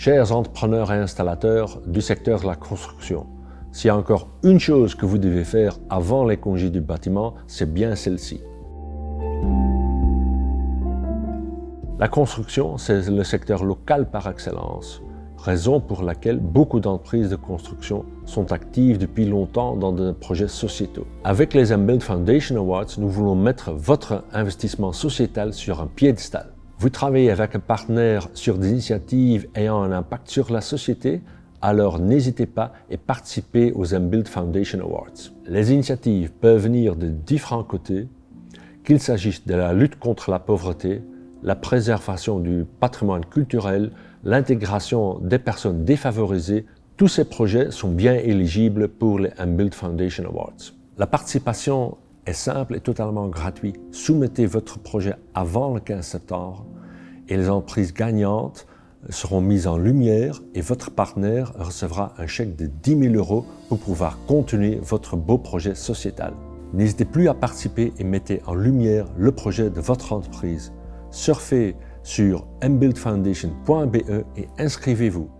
Chers entrepreneurs et installateurs du secteur de la construction, s'il y a encore une chose que vous devez faire avant les congés du bâtiment, c'est bien celle-ci. La construction, c'est le secteur local par excellence, raison pour laquelle beaucoup d'entreprises de construction sont actives depuis longtemps dans des projets sociétaux. Avec les Embuild Foundation Awards, nous voulons mettre votre investissement sociétal sur un piédestal. Vous travaillez avec un partenaire sur des initiatives ayant un impact sur la société, alors n'hésitez pas et participez aux Embuild Foundation Awards. Les initiatives peuvent venir de différents côtés, qu'il s'agisse de la lutte contre la pauvreté, la préservation du patrimoine culturel, l'intégration des personnes défavorisées, tous ces projets sont bien éligibles pour les Embuild Foundation Awards. La participation est simple et totalement gratuit. Soumettez votre projet avant le 15 septembre et les entreprises gagnantes seront mises en lumière et votre partenaire recevra un chèque de 10 000 euros pour pouvoir continuer votre beau projet sociétal. N'hésitez plus à participer et mettez en lumière le projet de votre entreprise. Surfez sur mbuildfoundation.be et inscrivez-vous.